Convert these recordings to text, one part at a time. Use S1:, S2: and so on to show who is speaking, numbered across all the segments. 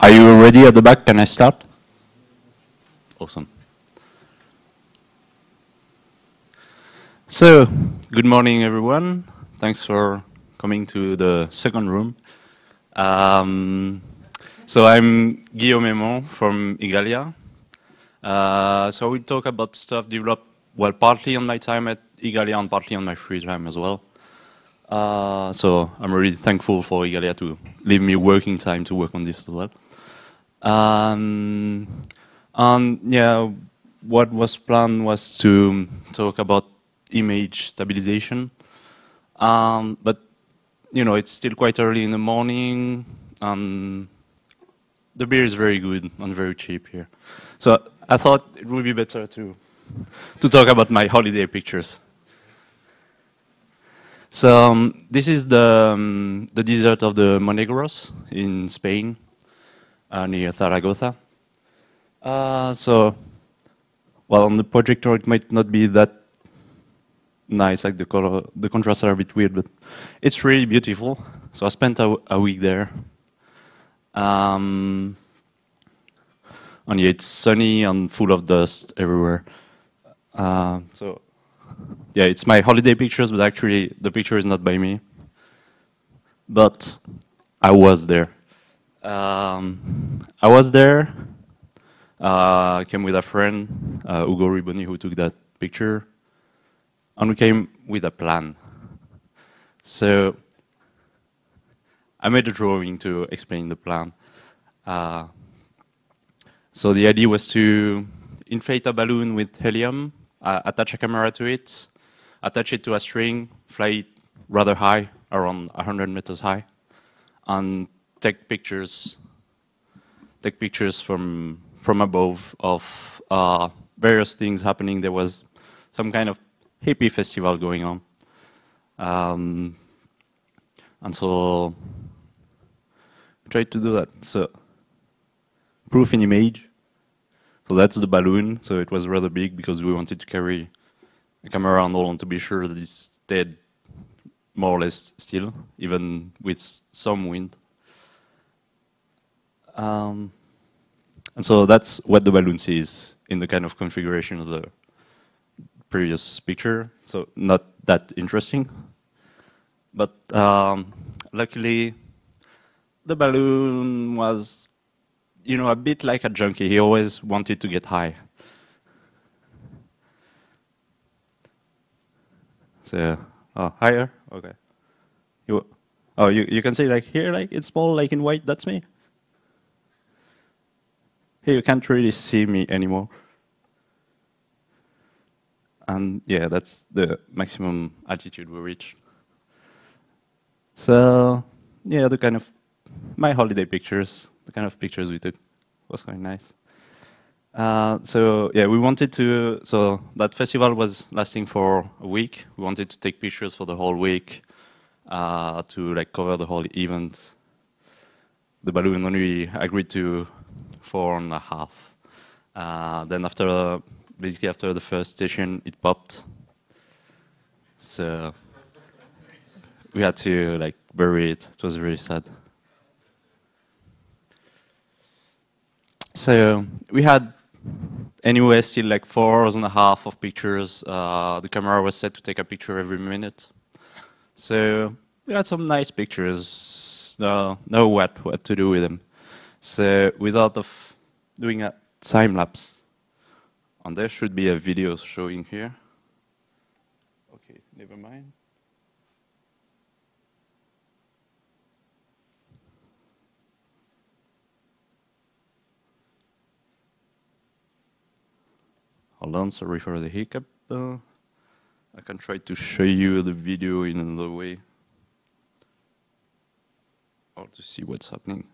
S1: Are you ready at the back? Can I start? Awesome. So, good morning, everyone. Thanks for coming to the second room. Um, so I'm Guillaume Emont from Igalia. Uh, so we'll talk about stuff developed, well, partly on my time at Igalia and partly on my free time as well. Uh, so I'm really thankful for Igalia to leave me working time to work on this as well. Um, and yeah, what was planned was to talk about image stabilization. Um, but you know, it's still quite early in the morning. and the beer is very good and very cheap here. So I thought it would be better to to talk about my holiday pictures. So um, this is the, um, the desert of the Monegros in Spain, near Zaragoza. Uh, so, well, on the projector it might not be that nice, like the color, the contrasts are a bit weird, but it's really beautiful. So I spent a, a week there. Um, and yeah, it's sunny and full of dust everywhere. Uh, so yeah, it's my holiday pictures, but actually the picture is not by me. But I was there. Um, I was there. Uh, I came with a friend, uh, Ugo Riboni, who took that picture. And we came with a plan. So I made a drawing to explain the plan. Uh, so the idea was to inflate a balloon with helium uh, attach a camera to it, attach it to a string, fly it rather high, around 100 meters high, and take pictures, take pictures from from above of uh, various things happening. There was some kind of hippie festival going on, um, and so I tried to do that. So proof in image so that's the balloon. So it was rather big because we wanted to carry a camera and all and to be sure that it stayed more or less still, even with some wind. Um, and so that's what the balloon sees in the kind of configuration of the previous picture. So not that interesting. But um, luckily, the balloon was you know, a bit like a junkie. He always wanted to get high. So, oh, higher? Okay. You, oh, you, you can see like here, like it's small, like in white, that's me. Here you can't really see me anymore. And yeah, that's the maximum altitude we reach. So, yeah, the kind of my holiday pictures the kind of pictures we took was quite nice. Uh, so yeah, we wanted to. So that festival was lasting for a week. We wanted to take pictures for the whole week uh, to like cover the whole event. The balloon only agreed to four and a half. Uh, then after, basically after the first station, it popped. So we had to like bury it. It was really sad. So we had anyway still like four hours and a half of pictures. Uh, the camera was set to take a picture every minute. So we had some nice pictures. No, know what what to do with them. So we thought of doing a time lapse. And there should be a video showing here. Okay, never mind. Hold on, sorry for the hiccup. Uh, I can try to show you the video in another way. Or to see what's happening.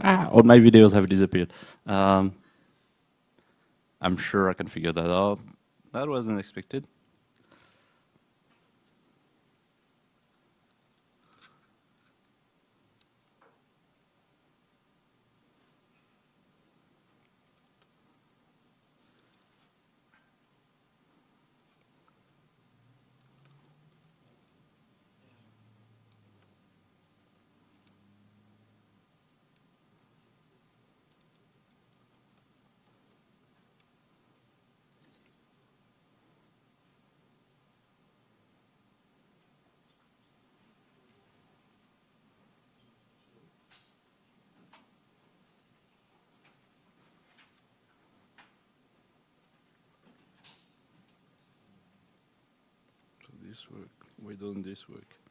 S1: Ah, all my videos have disappeared. Um, I'm sure I can figure that out. That wasn't expected. So this work. Why doesn't this work?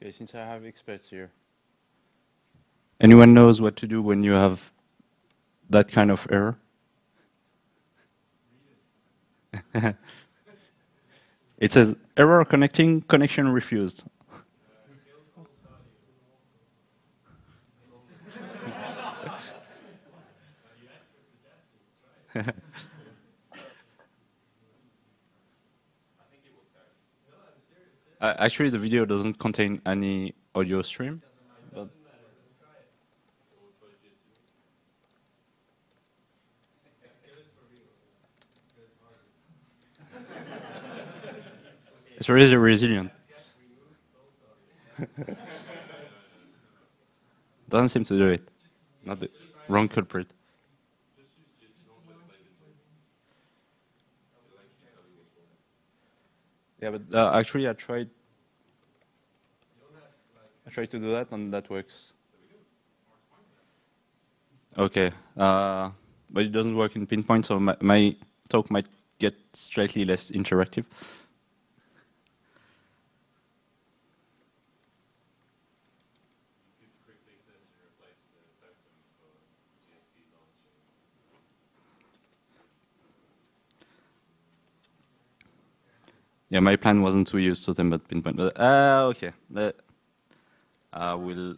S1: Okay, since I have experts here. Anyone knows what to do when you have that kind of error? it says error connecting, connection refused. Uh, actually, the video doesn't contain any audio stream. It's really resilient. Doesn't seem to do it. Not the wrong culprit. Yeah, but uh, actually I tried. I tried to do that and that works. Okay, uh, but it doesn't work in pinpoint, so my, my talk might get slightly less interactive. Yeah, my plan wasn't to use totem but pinpoint. But uh, okay, will.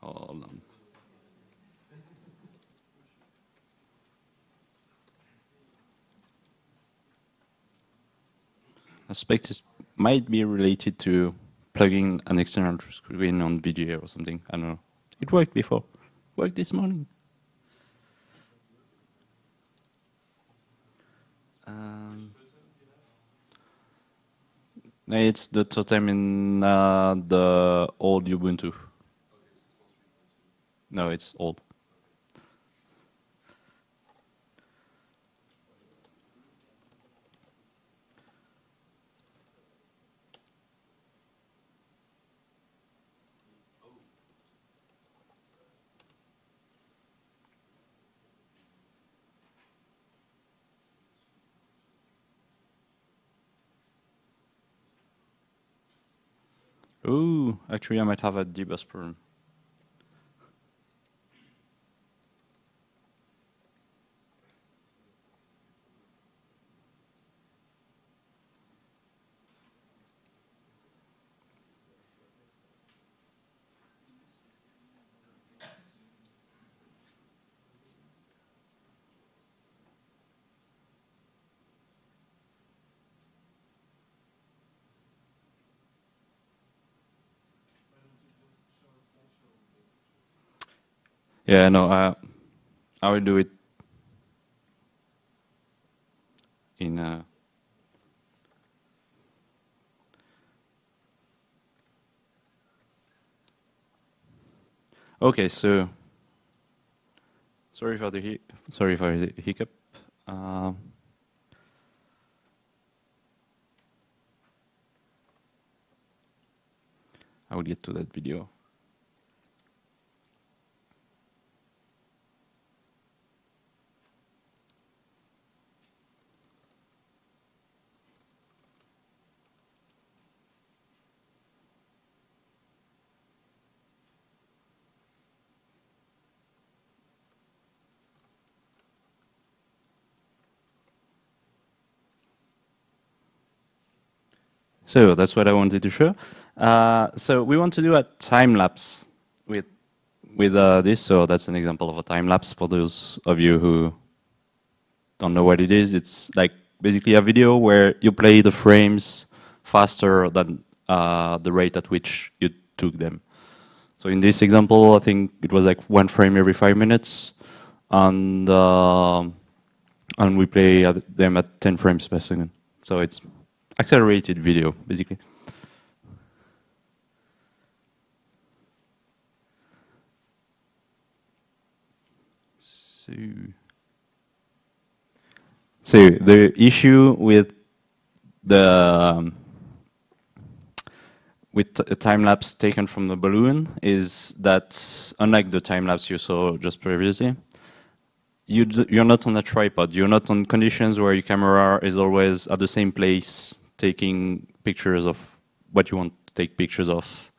S1: Hold on. I suspect this might be related to plugging an external screen on VGA or something. I don't know. It worked before. Worked this morning. Um, it's the totem in uh, the old Ubuntu. No, it's old. Ooh, actually I might have a dbus problem. Yeah, no, uh, I will do it in. Uh, okay, so sorry for the sorry for the hiccup. Um, I will get to that video. So that's what I wanted to show. Uh, so we want to do a time lapse with with uh, this. So that's an example of a time lapse for those of you who don't know what it is. It's like basically a video where you play the frames faster than uh, the rate at which you took them. So in this example, I think it was like one frame every five minutes, and uh, and we play them at 10 frames per second. So it's accelerated video, basically. So, so the issue with the um, with a time lapse taken from the balloon is that unlike the time lapse you saw just previously, you you're not on a tripod. You're not on conditions where your camera is always at the same place taking pictures of what you want to take pictures of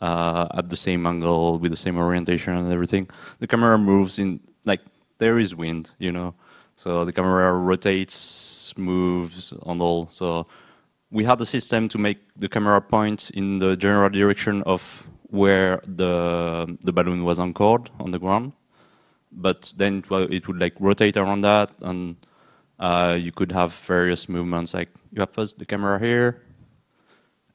S1: uh, at the same angle with the same orientation and everything. The camera moves in like there is wind, you know, so the camera rotates, moves, and all. So we had a system to make the camera point in the general direction of where the the balloon was anchored on the ground, but then it, it would like rotate around that and uh, you could have various movements, like you have first the camera here,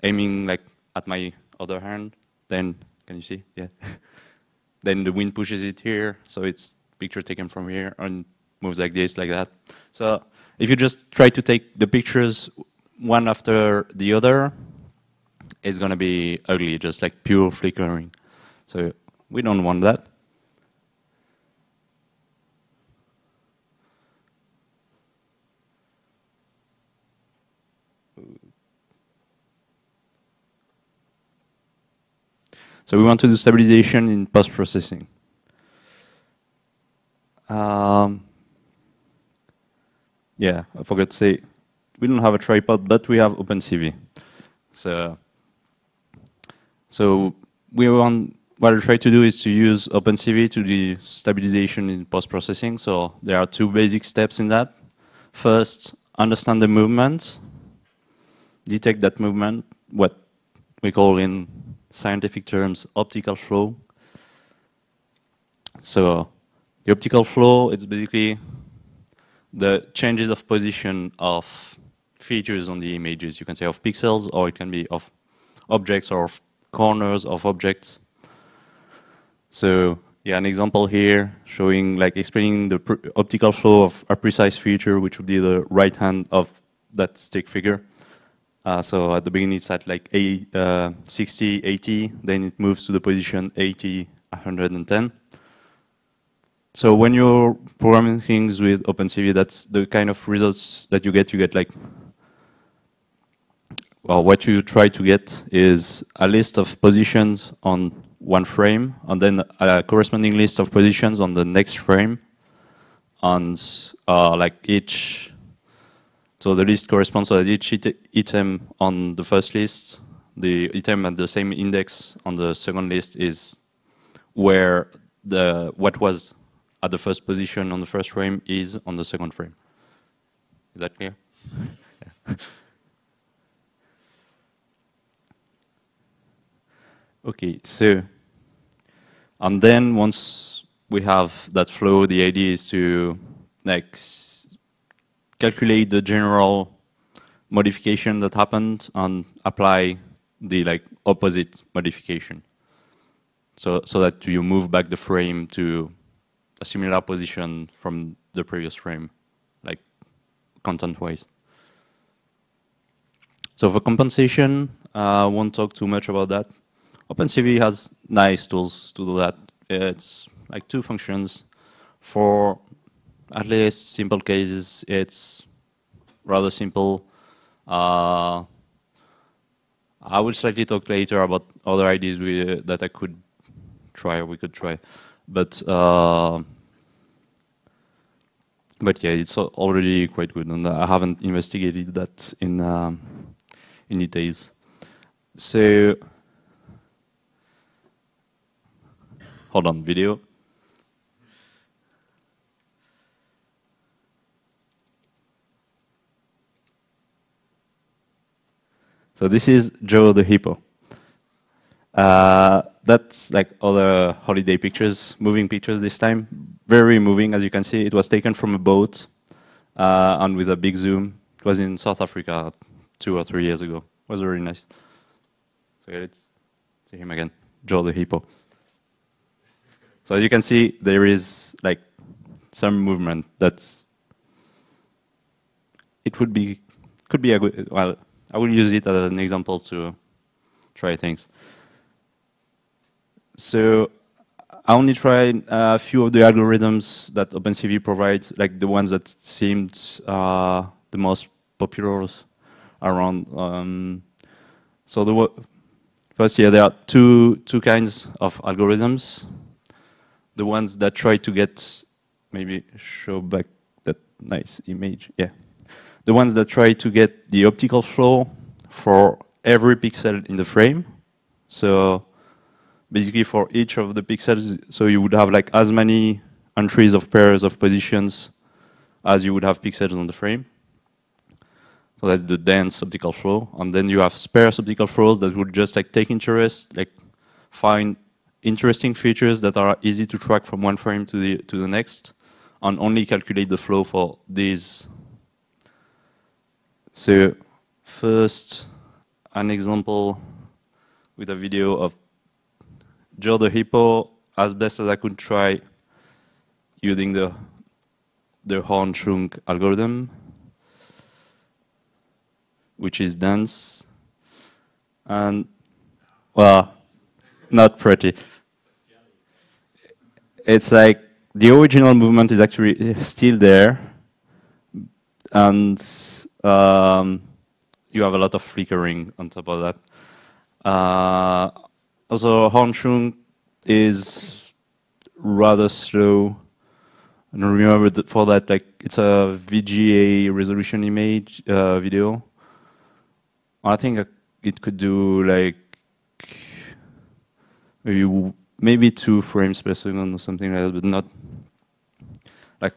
S1: aiming like at my other hand, then, can you see? Yeah. then the wind pushes it here, so it's picture taken from here and moves like this, like that. So if you just try to take the pictures one after the other, it's gonna be ugly, just like pure flickering. So we don't want that. So we want to do stabilization in post-processing. Um, yeah, I forgot to say, we don't have a tripod, but we have OpenCV. So, so we want, what I try to do is to use OpenCV to do stabilization in post-processing. So there are two basic steps in that. First, understand the movement, detect that movement, what we call in scientific terms, optical flow. So the optical flow, it's basically the changes of position of features on the images. You can say of pixels, or it can be of objects or of corners of objects. So yeah, an example here showing like explaining the optical flow of a precise feature, which would be the right hand of that stick figure. Uh, so at the beginning it's at like uh, 60, 80, then it moves to the position 80 110. So when you're programming things with OpenCV, that's the kind of results that you get. You get like, well, what you try to get is a list of positions on one frame, and then a corresponding list of positions on the next frame, and uh, like each. So the list corresponds to each item on the first list. The item at the same index on the second list is where the what was at the first position on the first frame is on the second frame. Is that clear? okay, so, and then once we have that flow, the idea is to like calculate the general modification that happened and apply the like opposite modification. So, so that you move back the frame to a similar position from the previous frame, like content-wise. So for compensation, I uh, won't talk too much about that. OpenCV has nice tools to do that. It's like two functions. For at least simple cases, it's rather simple. Uh, I will slightly talk later about other ideas we, that I could try or we could try. But uh, but yeah, it's already quite good, and I haven't investigated that in um, in details. So hold on, video. So this is Joe the hippo. Uh, that's like other holiday pictures, moving pictures this time. Very moving, as you can see. It was taken from a boat uh, and with a big zoom. It was in South Africa two or three years ago. It was very nice. So let's see him again, Joe the hippo. So as you can see, there is like some movement that's it would be could be a good well I will use it as an example to try things. So I only tried a few of the algorithms that OpenCV provides, like the ones that seemed uh, the most popular around. Um, so the first, yeah, there are two two kinds of algorithms. The ones that try to get, maybe show back that nice image, yeah. The ones that try to get the optical flow for every pixel in the frame. So basically for each of the pixels, so you would have like as many entries of pairs of positions as you would have pixels on the frame. So that's the dense optical flow. And then you have sparse optical flows that would just like take interest, like find interesting features that are easy to track from one frame to the to the next, and only calculate the flow for these. So first, an example with a video of Joe the hippo as best as I could try using the the Horn-Schunck algorithm, which is dense and well, not pretty. It's like the original movement is actually still there, and um, you have a lot of flickering on top of that. Uh, also, Horn is rather slow. And remember that for that, like it's a VGA resolution image uh, video. I think it could do like maybe maybe two frames per second or something like that, but not like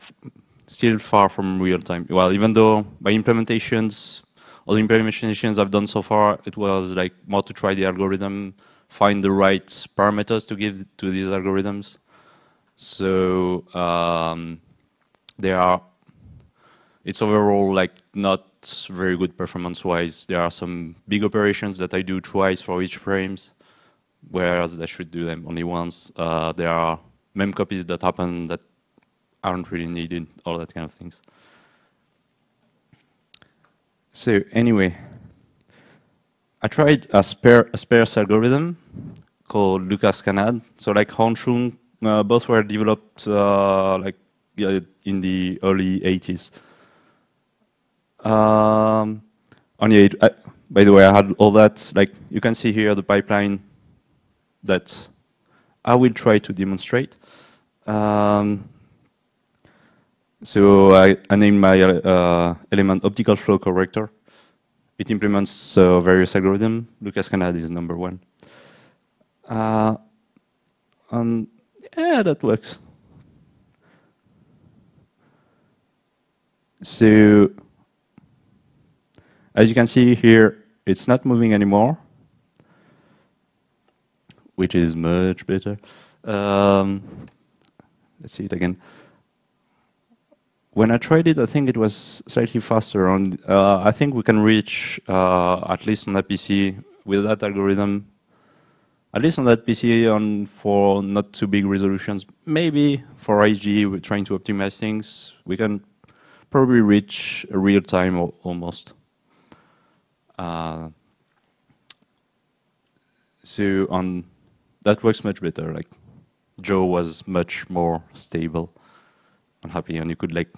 S1: still far from real time. Well, even though by implementations, all the implementations I've done so far, it was like more to try the algorithm find the right parameters to give to these algorithms. So um, there are, it's overall like not very good performance-wise. There are some big operations that I do twice for each frames, whereas I should do them only once. Uh, there are mem copies that happen that aren't really needed, all that kind of things. So anyway, I tried a, spare, a sparse algorithm, called Lucas-Kanade. So like Horn-Schunck, uh, both were developed uh, like yeah, in the early 80s. Um, on the, by the way, I had all that, like you can see here the pipeline that I will try to demonstrate. Um, so I, I named my uh, element optical flow corrector. It implements uh, various algorithms. Lucas-Kanade is number one. Uh, and yeah, that works. So as you can see here, it's not moving anymore, which is much better. Um, let's see it again. When I tried it, I think it was slightly faster. On, uh, I think we can reach, uh, at least on that PC, with that algorithm, at least on that PC on for not too big resolutions. Maybe for IG, we're trying to optimize things. We can probably reach real time almost. Uh, so on that works much better. Like Joe was much more stable and happy, and you could like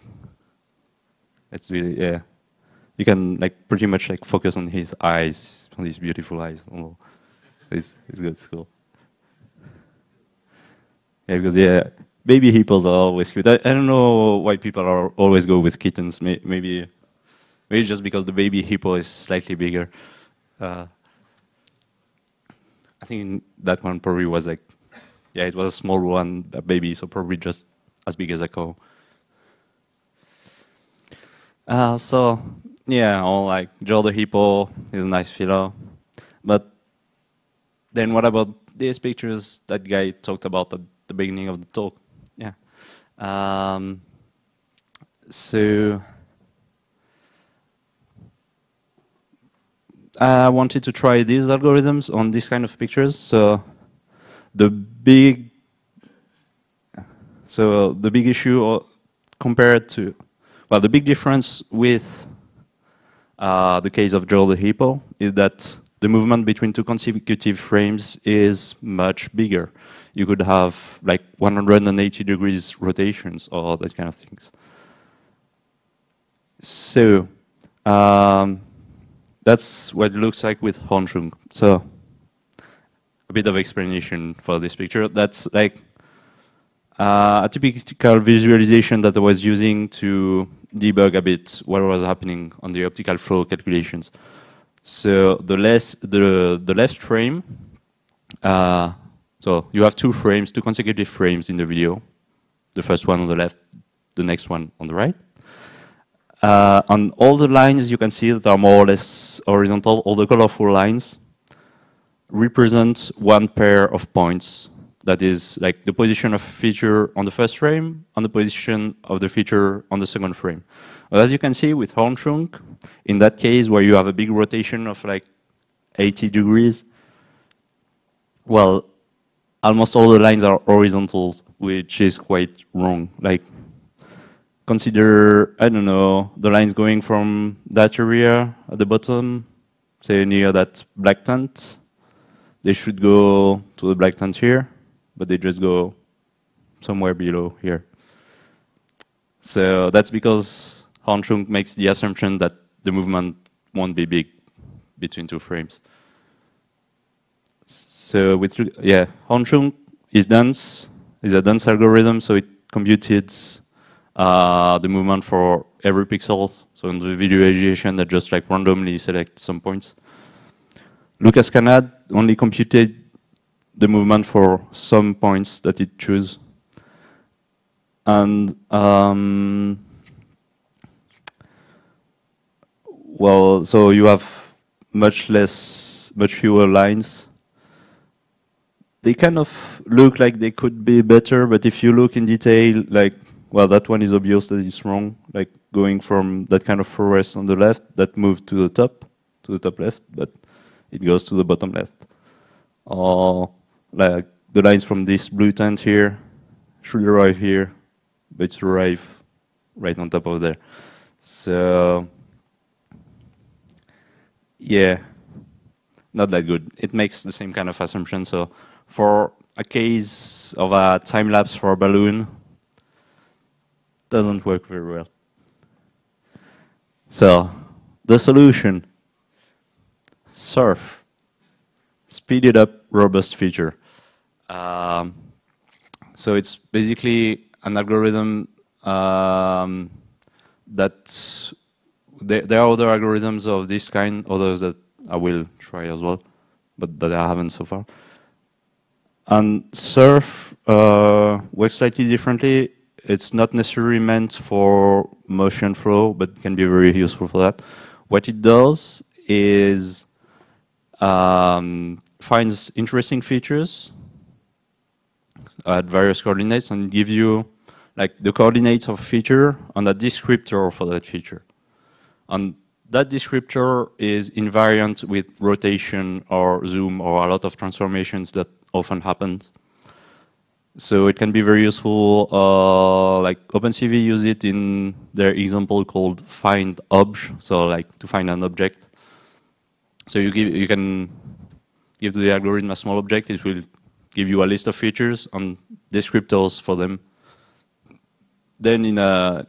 S1: it's really yeah. You can like pretty much like focus on his eyes, on his beautiful eyes. It's it's good, it's cool. Yeah, because yeah, baby hippos are always cute. I, I don't know why people are always go with kittens. May, maybe Maybe just because the baby hippo is slightly bigger. Uh, I think that one probably was like, yeah, it was a small one, a baby, so probably just as big as a cow. Uh, so, yeah, all like Joe the hippo is a nice fellow. But then what about these pictures that guy talked about at the beginning of the talk? Yeah. Um, so, I wanted to try these algorithms on this kind of pictures. So the big, so the big issue compared to, well, the big difference with uh, the case of Joel the Hippo is that the movement between two consecutive frames is much bigger. You could have like 180 degrees rotations or that kind of things. So, um, that's what it looks like with Horn-Schunck. So a bit of explanation for this picture. That's like uh, a typical visualization that I was using to debug a bit what was happening on the optical flow calculations. So the less the the left frame, uh, so you have two frames, two consecutive frames in the video. The first one on the left, the next one on the right. Uh, on all the lines, you can see that are more or less horizontal. All the colorful lines represent one pair of points. That is like the position of a feature on the first frame and the position of the feature on the second frame. As you can see with Horn-Schunck, in that case where you have a big rotation of like 80 degrees, well, almost all the lines are horizontal, which is quite wrong. Like consider, I don't know, the lines going from that area at the bottom, say near that black tent. They should go to the black tent here, but they just go somewhere below here. So that's because Horn-Schunck makes the assumption that the movement won't be big between two frames. So with yeah, Horn-Schunck is dense, is a dense algorithm, so it computed uh, the movement for every pixel. So in the visualization, that just like randomly select some points. Lucas-Kanade only computed the movement for some points that it chose. And um, well, so you have much less, much fewer lines. They kind of look like they could be better, but if you look in detail, like well, that one is obvious that it's wrong, like going from that kind of forest on the left, that moved to the top, to the top left, but it goes to the bottom left. Or like the lines from this blue tent here should arrive here, but it arrive right on top of there. So, yeah, not that good. It makes the same kind of assumption. So for a case of a time lapse for a balloon, doesn't work very well. So the solution, surf, speeded up robust feature. Um, so it's basically an algorithm um, that there, there, are other algorithms of this kind, others that I will try as well, but that I haven't so far. And Surf uh, works slightly differently. It's not necessarily meant for motion flow, but can be very useful for that. What it does is um, finds interesting features at various coordinates and give you like the coordinates of a feature and a descriptor for that feature. And that descriptor is invariant with rotation or zoom or a lot of transformations that often happens. So it can be very useful, uh, like OpenCV use it in their example called find obj, so like to find an object. So you give you can give to the algorithm a small object, it will give you a list of features and descriptors for them. Then in a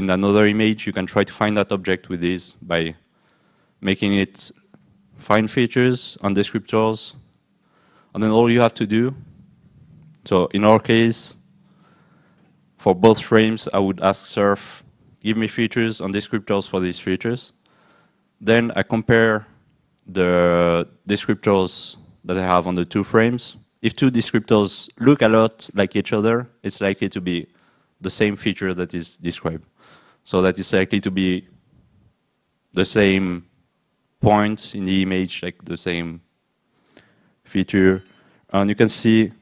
S1: in another image, you can try to find that object with this by making it find features and descriptors. And then all you have to do, so in our case, for both frames, I would ask Surf, give me features and descriptors for these features. Then I compare the descriptors that I have on the two frames. If two descriptors look a lot like each other, it's likely to be the same feature that is described. So that is likely to be the same point in the image, like the same feature. And you can see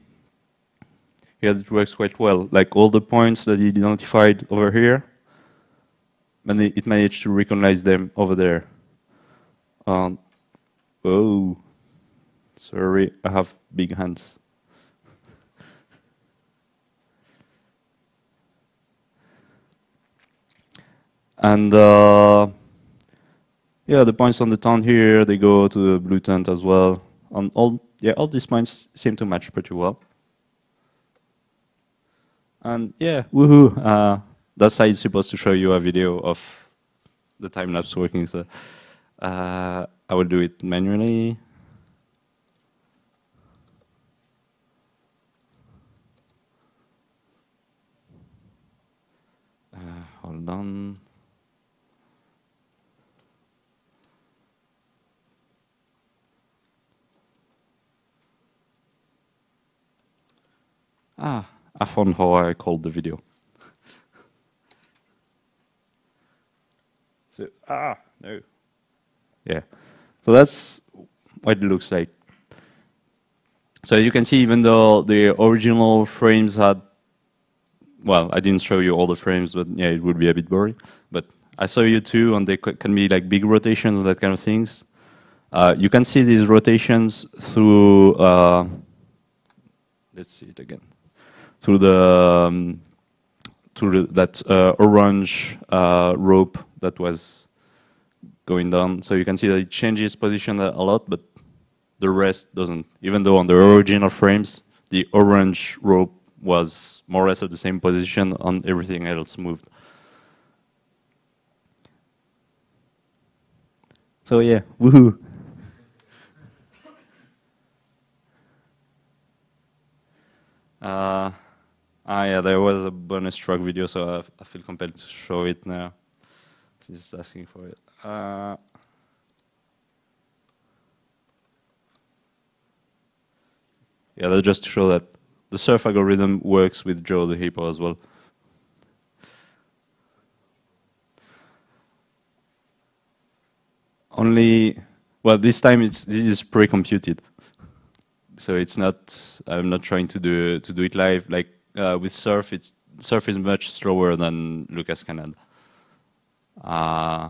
S1: here it works quite well. Like all the points that it identified over here, and it managed to recognize them over there. Um, Oh, sorry, I have big hands. and uh, yeah, the points on the town here, they go to the blue tent as well. And all, yeah, all these points seem to match pretty well. And yeah, woohoo! Uh, that side is supposed to show you a video of the time lapse working. So. Uh, I will do it manually. Hold on. Ah, I found how I called the video. so, ah, no. Yeah. So that's what it looks like. So you can see even though the original frames had, well, I didn't show you all the frames, but yeah, it would be a bit boring. But I saw you too, and they can be like big rotations and that kind of things. Uh, you can see these rotations through, uh, let's see it again, through the, um, through the, that uh, orange uh, rope that was going down. So you can see that it changes position a, lot, but the rest doesn't. Even though on the original frames, the orange rope was more or less at the same position and everything else moved. So yeah, woohoo. Uh, ah yeah, there was a bonus track video, so I, I feel compelled to show it now. He's asking for it. Uh, yeah, that's just to show that the surf algorithm works with Joe the Hippo as well. Only, well, this time it's this is pre-computed, so it's not. I'm not trying to do to do it live. Like uh, with Surf, it Surf is much slower than Lucas-Kanade. Uh,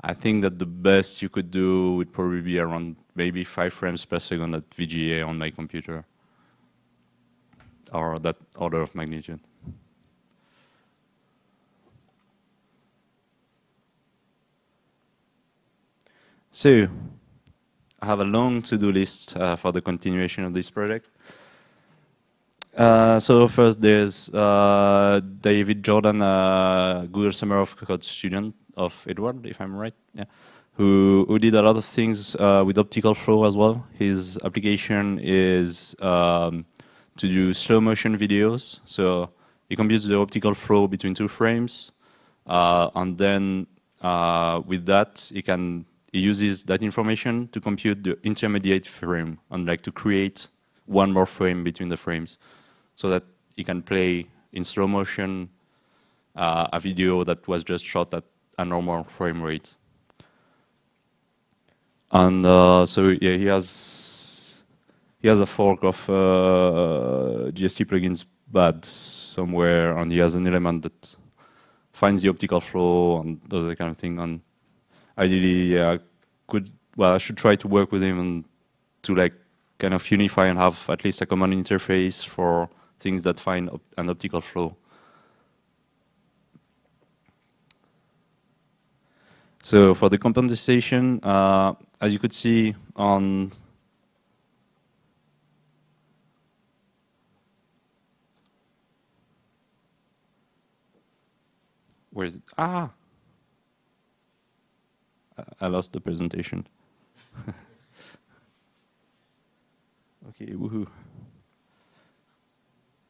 S1: I think that the best you could do would probably be around maybe five frames per second at VGA on my computer, or that order of magnitude. So, I have a long to-do list uh, for the continuation of this project. Uh, so first there's uh, David Jordan, Google Summer of Code student of Edward, if I'm right, yeah, who, who did a lot of things uh, with optical flow as well. His application is um, to do slow motion videos. So he computes the optical flow between two frames, uh, and then uh, with that, he can he uses that information to compute the intermediate frame and like to create one more frame between the frames so that he can play in slow motion uh, a video that was just shot at a normal frame rate. And uh, so yeah, he has he has a fork of uh, GST plugins bad somewhere, and he has an element that finds the optical flow and does that kind of thing. And ideally, yeah, I could well, I should try to work with him and to like kind of unify and have at least a common interface for things that find op an optical flow. So for the compensation, uh, as you could see on where is it? Ah, I lost the presentation. okay, woohoo.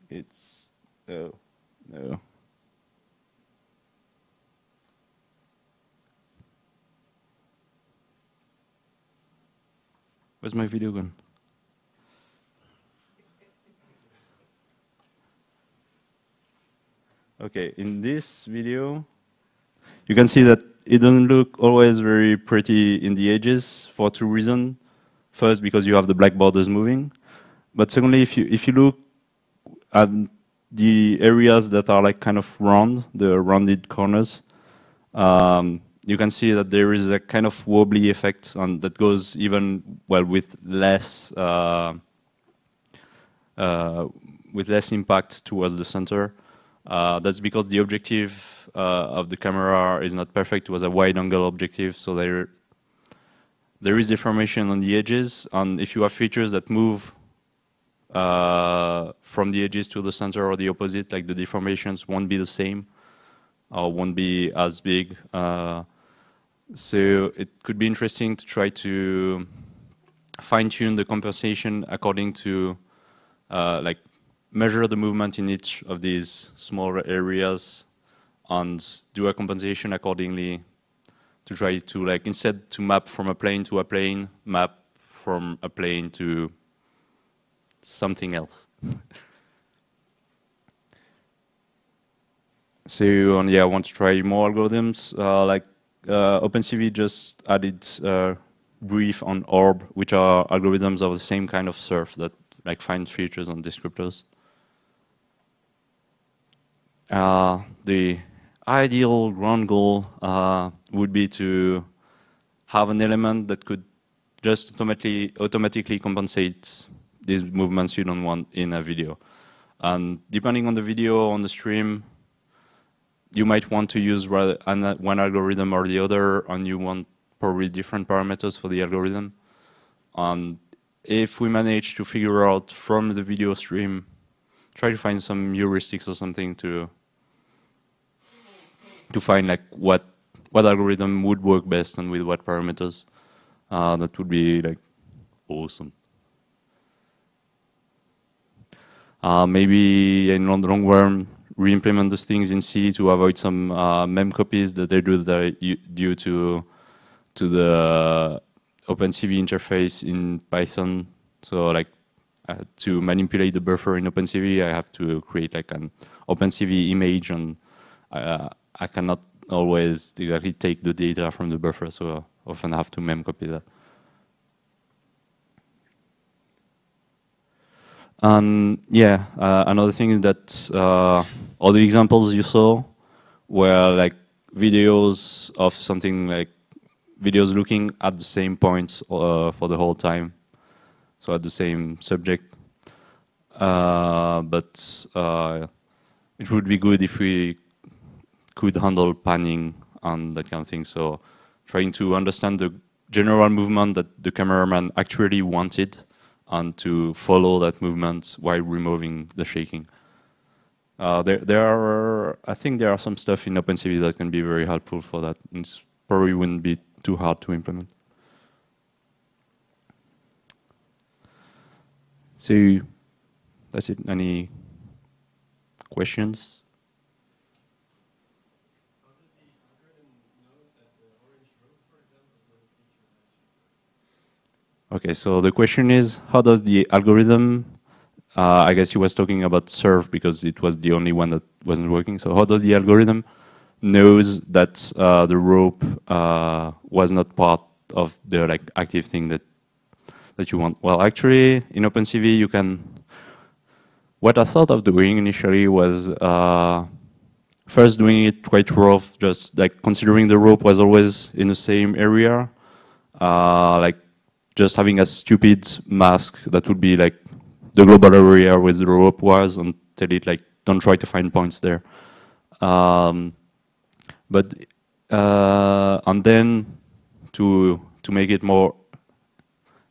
S1: It's, oh, no. Where's my video gone? Okay, in this video, you can see that it doesn't look always very pretty in the edges for two reasons. First, because you have the black borders moving. But secondly, if you, if you look at the areas that are like kind of round, the rounded corners, um, you can see that there is a kind of wobbly effect on, that goes even well with less uh, uh, with less impact towards the center. Uh, that's because the objective uh, of the camera is not perfect. It was a wide-angle objective, so there there is deformation on the edges. And if you have features that move uh, from the edges to the center or the opposite, like the deformations won't be the same or won't be as big. Uh, so it could be interesting to try to fine-tune the compensation according to uh, like measure the movement in each of these smaller areas and do a compensation accordingly to try to like instead to map from a plane to a plane, map from a plane to something else. so yeah, I want to try more algorithms. Uh, like uh, OpenCV just added uh, brief on orb, which are algorithms of the same kind of surf that like find features and descriptors. Uh, the ideal ground goal uh, would be to have an element that could just automatically, automatically compensate these movements you don't want in a video. And depending on the video, on the stream, you might want to use one algorithm or the other, and you want probably different parameters for the algorithm. And if we manage to figure out from the video stream try to find some heuristics or something to to find like what what algorithm would work best and with what parameters. Uh, that would be like awesome. Uh, maybe in the long run, re-implement those things in C to avoid some uh, mem copies that they do that due to to the OpenCV interface in Python. So like uh, to manipulate the buffer in OpenCV, I have to create like an OpenCV image, and uh, I cannot always exactly take the data from the buffer, so I often have to mem copy that. And yeah, uh, another thing is that uh, all the examples you saw were like videos of something like videos looking at the same points uh, for the whole time so at the same subject. Uh, but uh, it would be good if we could handle panning and that kind of thing. So trying to understand the general movement that the cameraman actually wanted and to follow that movement while removing the shaking. Uh, there, there are, I think there are some stuff in OpenCV that can be very helpful for that. And probably wouldn't be too hard to implement. So that's it. Any questions? Okay, so the question is, how does the algorithm, uh, I guess he was talking about surf because it was the only one that wasn't working. So how does the algorithm knows that uh, the rope uh, was not part of the like active thing that that you want? Well, actually, in OpenCV, you can. What I thought of doing initially was uh, first doing it quite rough, just like considering the rope was always in the same area, uh, like just having a stupid mask that would be like the global area where the rope was and tell it like don't try to find points there. Um, but uh, and then to to make it more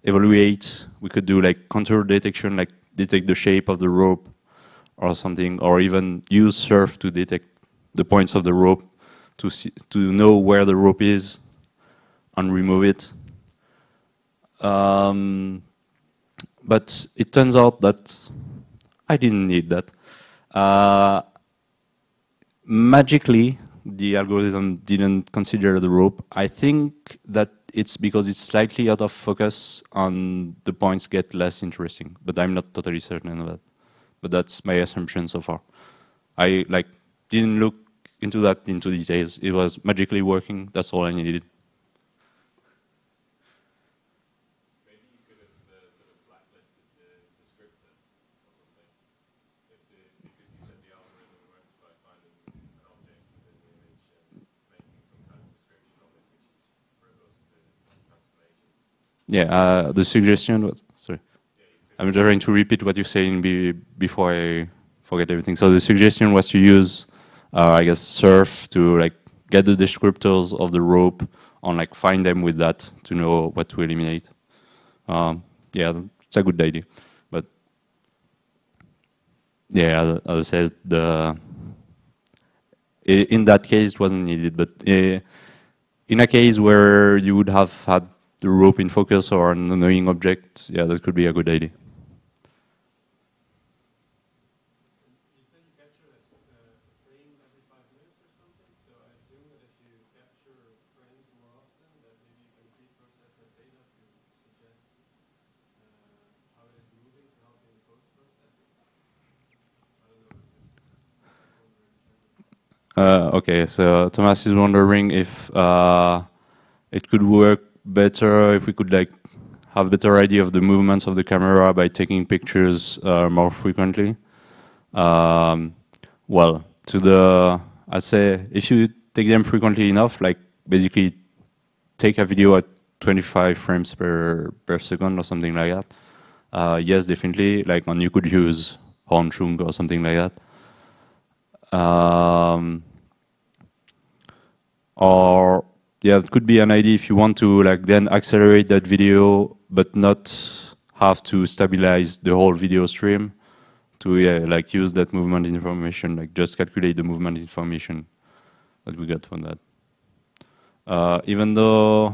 S1: evaluate, we could do like contour detection, like detect the shape of the rope or something, or even use surf to detect the points of the rope to see, to know where the rope is and remove it. Um, but it turns out that I didn't need that. Uh, magically, the algorithm didn't consider the rope. I think that it's because it's slightly out of focus and the points get less interesting, but I'm not totally certain of that. But that's my assumption so far. I like didn't look into that into details. It was magically working. That's all I needed. Yeah, uh, the suggestion was, sorry. I'm just trying to repeat what you're saying be, before I forget everything. So the suggestion was to use, uh, I guess, surf to like get the descriptors of the rope and like find them with that to know what to eliminate. Um, yeah, it's a good idea. But yeah, as I said, the in that case it wasn't needed. But uh, in a case where you would have had the rope in focus or an annoying object, yeah, that could be a good idea. Uh, okay, so Thomas is wondering if uh, it could work better if we could like have better idea of the movements of the camera by taking pictures uh, more frequently. Um, well, to the, I'd say if you take them frequently enough, like basically take a video at 25 frames per, per second or something like that. Uh, yes, definitely, like, and you could use Horn-Schunck or something like that. Um, or yeah, it could be an idea if you want to like then accelerate that video, but not have to stabilize the whole video stream to yeah, like use that movement information, like just calculate the movement information that we got from that. Uh, even though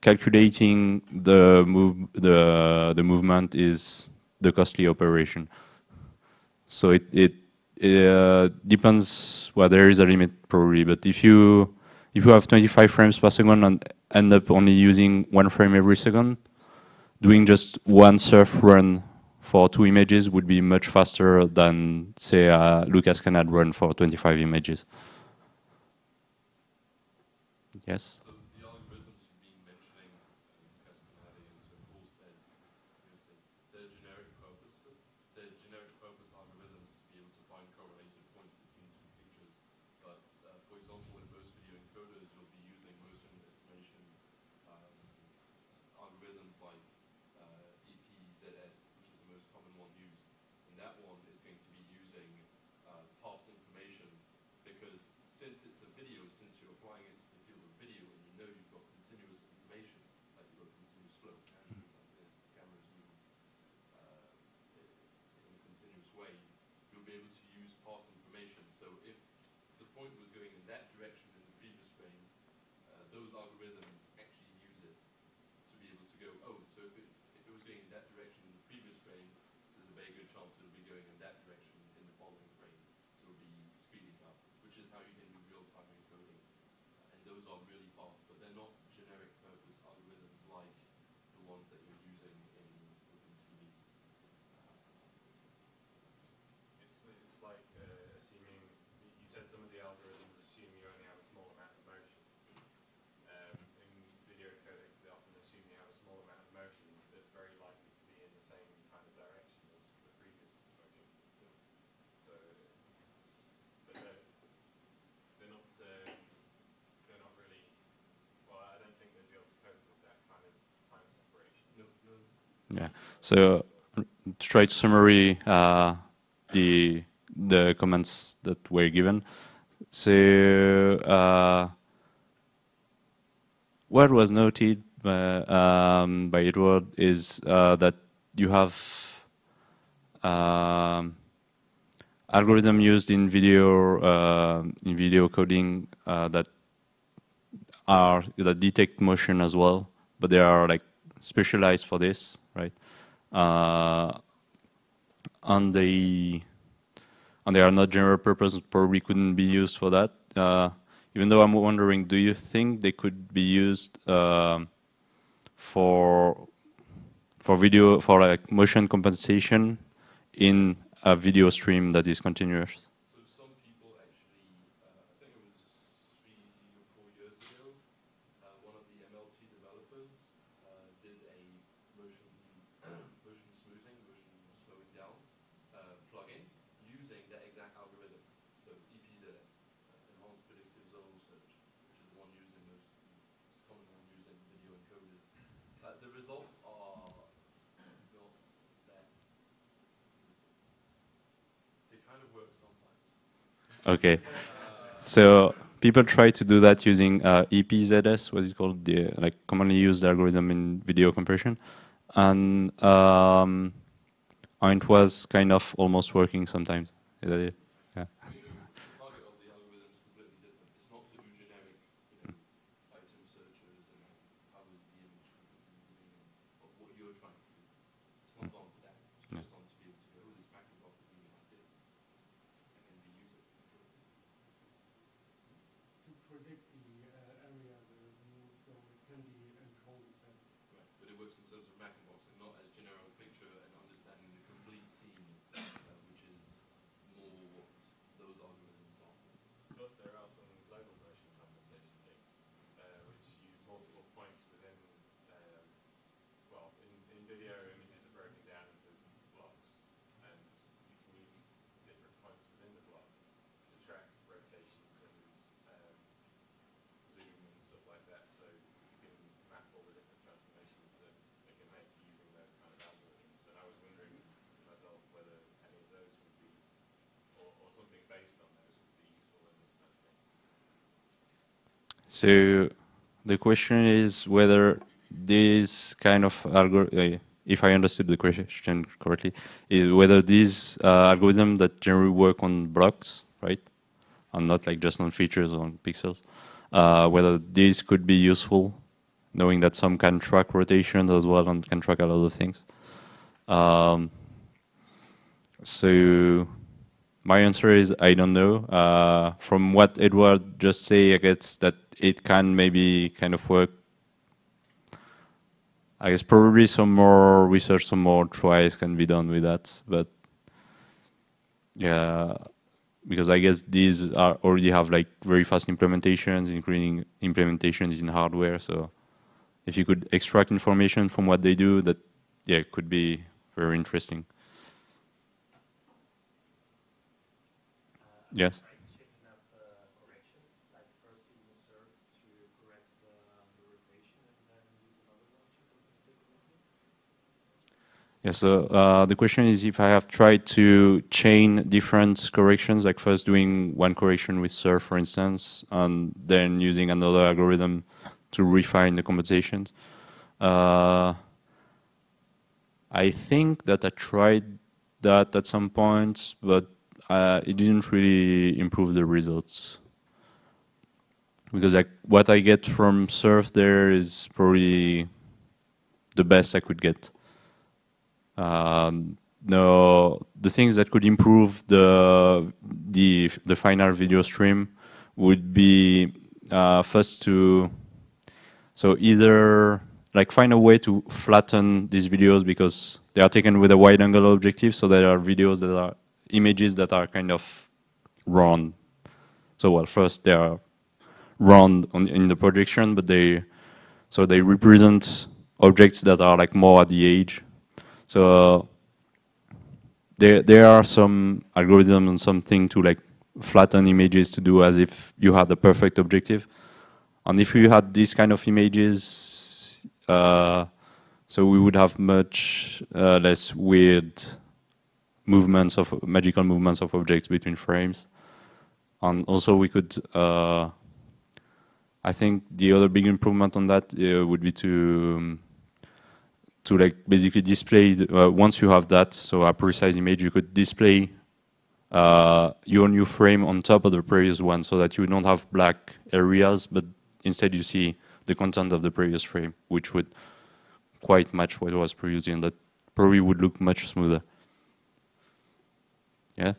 S1: calculating the move the the movement is the costly operation, so it it it uh, depends. Well, there is a limit probably, but if you if you have 25 frames per second and end up only using one frame every second, doing just one surf run for two images would be much faster than, say, a Lucas can Kanade run for 25 images. Yes?
S2: And those are really fast, but they're not generic purpose algorithms like the ones that you're using in OpenCV.
S3: It's, it's like uh, assuming, you said some of the algorithms assume you only have a small amount of motion. Um, in video codecs, they often assume you have a small amount of motion that's very likely to be in the same kind of direction as the previous motion. So, but they're, they're not, uh, they're not really, well, I don't think they'd be able to cope with that kind of time separation.
S2: No, no.
S1: Yeah. So to try to summary uh, the the comments that were given. So uh, what was noted by, um, by Edward is uh, that you have um, algorithm used in video uh, in video coding uh, that are that detect motion as well, but they are like specialized for this, right? Uh, and they and they are not general purpose, probably couldn't be used for that. Uh, even though I'm wondering, do you think they could be used um for for video for like motion compensation in a video stream that is continuous?
S2: So some people actually, uh, I think it was three or four years ago, uh, one of the MLT developers uh, did a motion motion smoothing, motion slowing down uh, plugin using that exact algorithm. So EPZS, uh, Enhanced Predictive Zone Search, which is the one used in most, most common one used in video encoders. Uh, the results are not that. They kind of work sometimes.
S1: Okay. So people try to do that using uh, EPZS, what's it called, the like commonly used algorithm in video compression, and um, and it was kind of almost working sometimes. Is that it? Yeah.
S2: I mean, the the target of the algorithm is completely different. It's not to do generic, you know, item searches and how is the image completely moving and what, what you're trying to do. It's not done for that. It's
S1: Yeah.
S2: just done to be able to go, oh, this Mac block is moving like this. And then we use it.
S4: to predict the uh, area where the moves go, it can be encoded better.
S2: Right. But it works in terms of macroblocks and not as general picture and understanding the complete scene, uh, which is more what those algorithms are.
S3: But there are some global motion compensation things, uh, which use multiple points within, um, well, in, in video, images are broken down into blocks, and you can use different points within the block to track rotations and um, zoom and stuff like that. So you can map all the different transformations that it can make using those kind of algorithms. And I was wondering myself whether any of those would be, or, or something based on those would be useful in this kind of thing.
S1: So the question is whether this kind of algorithm, if I understood the question correctly, is whether these uh, algorithms that generally work on blocks, right, and not like just on features or on pixels, uh, whether these could be useful, knowing that some can track rotations as well and can track a lot of things. Um, so my answer is I don't know. Uh, from what Edward just say, I guess that it can maybe kind of work. I guess probably some more research, some more tries can be done with that. But yeah, because I guess these are already have like very fast implementations, including implementations in hardware. So if you could extract information from what they do, that yeah could be very interesting. Yes.
S5: Try checking up uh, corrections, like first use a SURF to correct the, the rotation and then use another one to compensate the movement?
S1: Yeah, so uh, the question is if I have tried to chain different corrections, like first doing one correction with SURF, for instance, and then using another algorithm to refine the compensations. Uh, I think that I tried that at some point, but uh, it didn't really improve the results. Because what I get from Surf there is probably the best I could get. Um, no, the things that could improve the the the final video stream would be uh, first to so either like find a way to flatten these videos because they are taken with a wide angle objective, so there are videos that are images that are kind of round. So well, first they are round on, in the projection, but they so they represent objects that are like more at the edge. So there there are some algorithms and something to like flatten images to do as if you had the perfect objective. And if you had these kind of images, uh, so we would have much uh, less weird movements of magical movements of objects between frames. And also we could, uh, I think the other big improvement on that uh, would be to um, to like basically display uh, once you have that, so a precise image, you could display uh, your new frame on top of the previous one, so that you don't have black areas, but instead you see the content of the previous frame, which would quite match what was previously, and that probably would look much smoother. Yeah.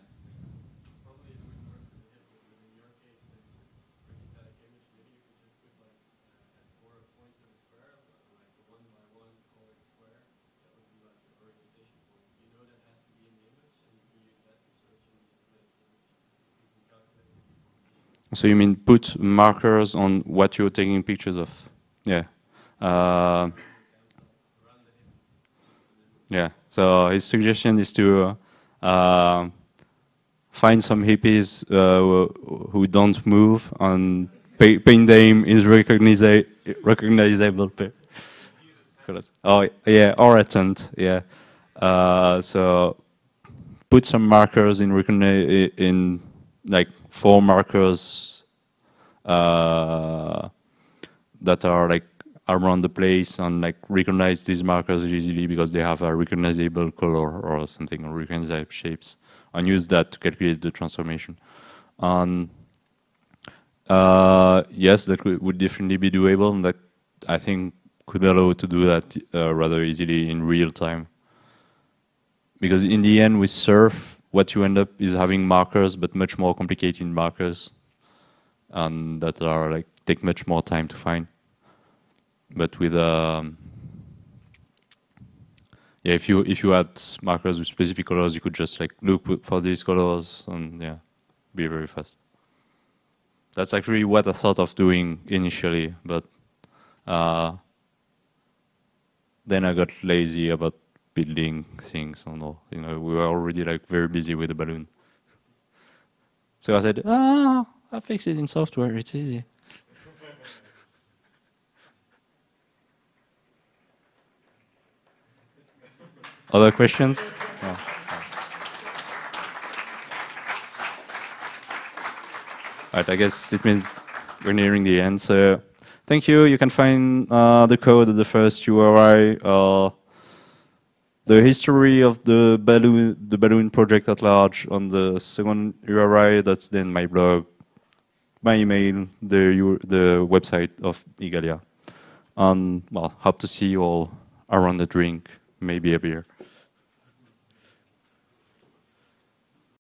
S5: Probably it would work for the hip, but in your case, since it's pretty static image, maybe you could just put like uh, at four points in a square, uh, like the one by one colored square. That would be like the orientation point. You know that has to be in the image, and you can use that to search in the image. You can calculate the deformation.
S1: So you mean put markers on what you're taking pictures of? Yeah. Uh, yeah. So his suggestion is to uh, find some hippies uh, who don't move and pa- paint them recogniza- recognizable. Oh yeah, or a tent. Yeah. Uh, so put some markers in in like four markers uh, that are like around the place and like recognize these markers easily because they have a recognizable color or something or recognizable shapes and use that to calculate the transformation. And uh, yes, that would, definitely be doable and that I think could allow to do that uh, rather easily in real time. Because in the end with surf, what you end up is having markers but much more complicated markers. And that are like take much more time to find. But with um, yeah if you if you had markers with specific colors you could just like look for these colors and yeah be very fast. That's actually what i thought of doing initially but uh, then i got lazy about building things and all you know we were already like very busy with the balloon so i said ah i fix it in software it's easy Other questions? No. I guess it means we're nearing the end. So thank you. You can find uh, the code of the first URI, uh, the history of the balloon, the balloon project at large on the second URI. That's then my blog, my email, the the website of Igalia. And well, hope to see you all around the drink, maybe a beer.